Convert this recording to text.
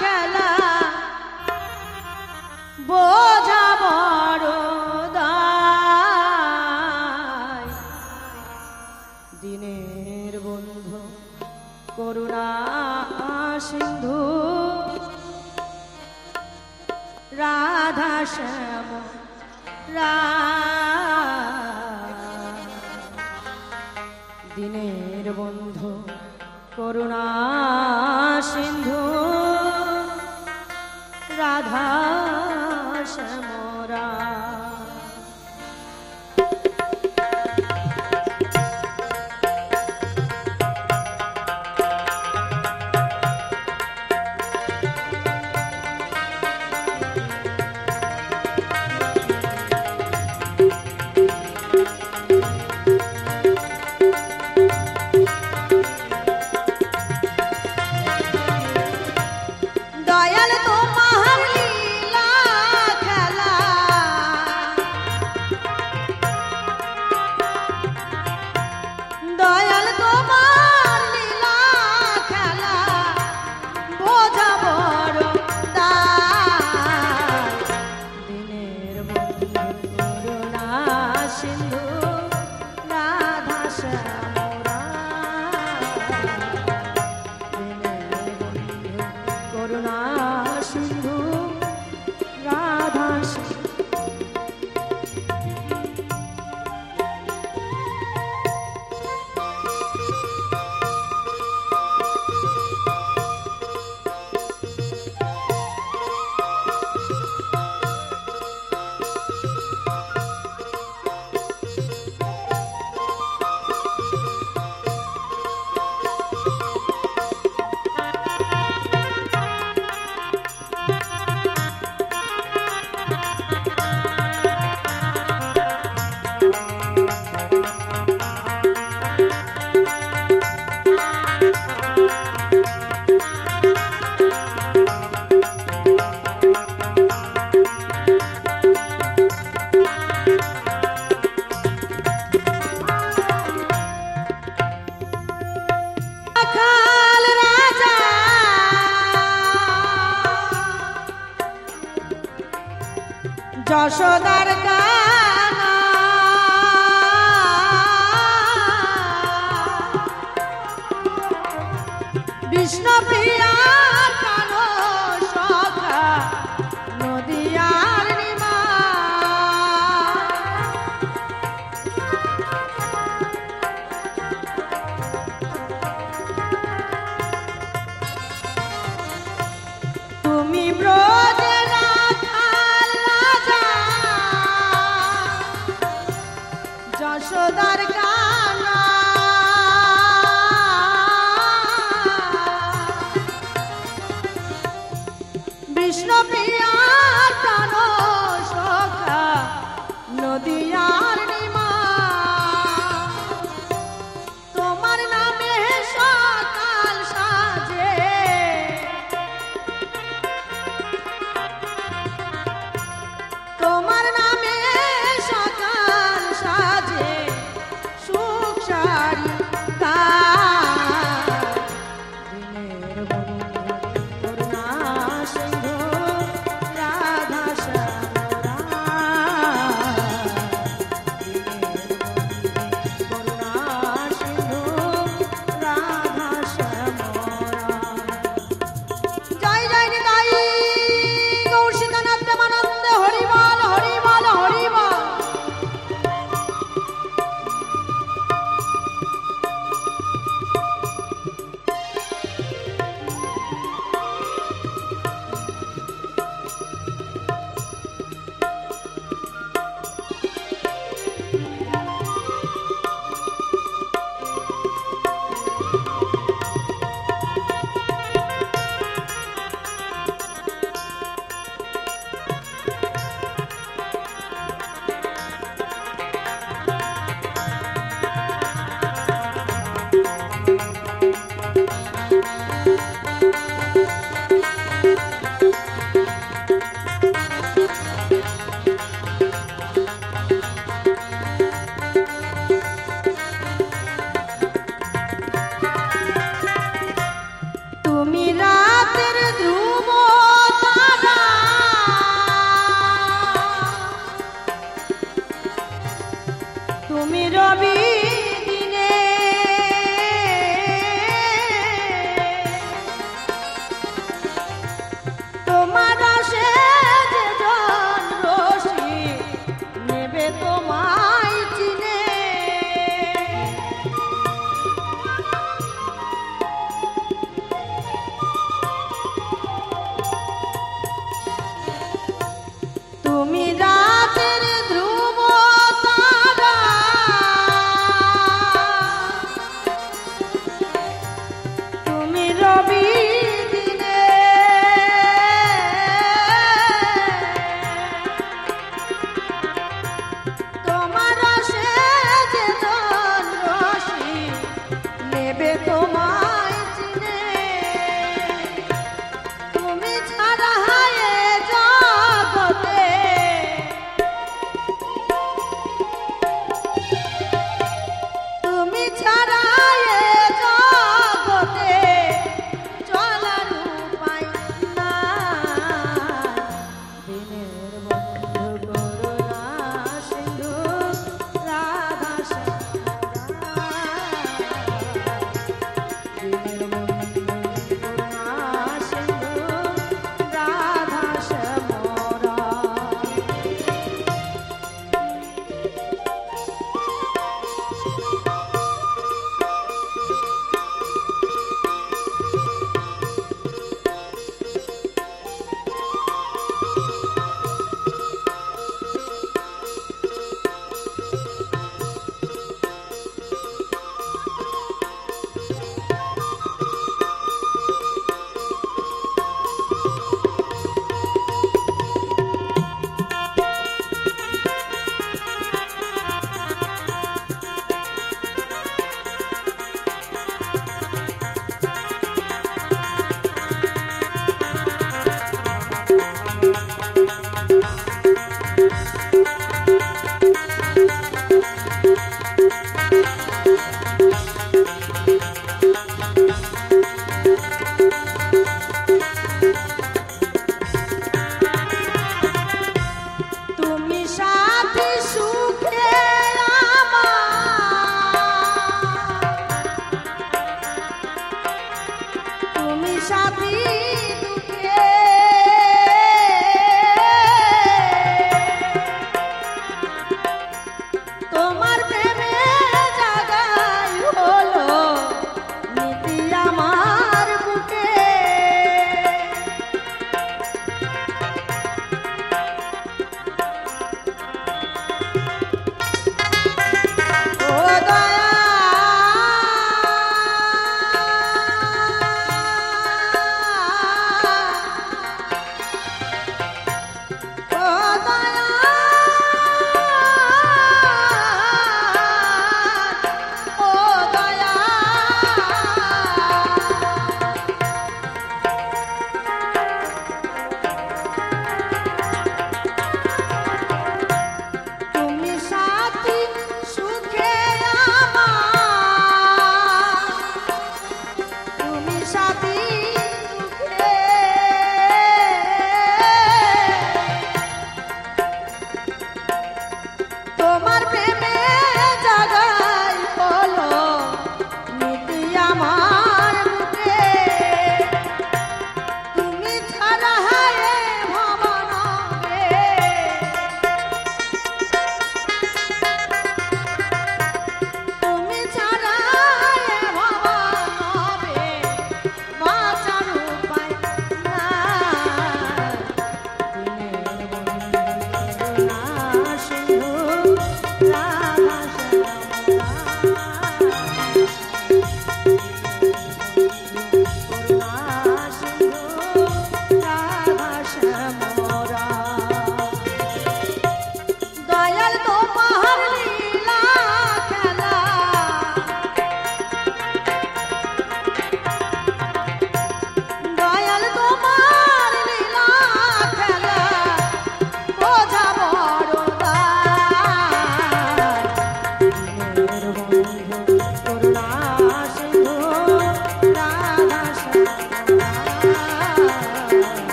খেলা। বোঝা বড় দিনের বন্ধু করুণা সিন্ধু। রাধা শ্যাম রা দিনের বন্ধু করুণা সিন্ধু রাধা শ্যামরা। Podcast. যশোদার বিষ্ণু প্রিয় Krishna, Krishna.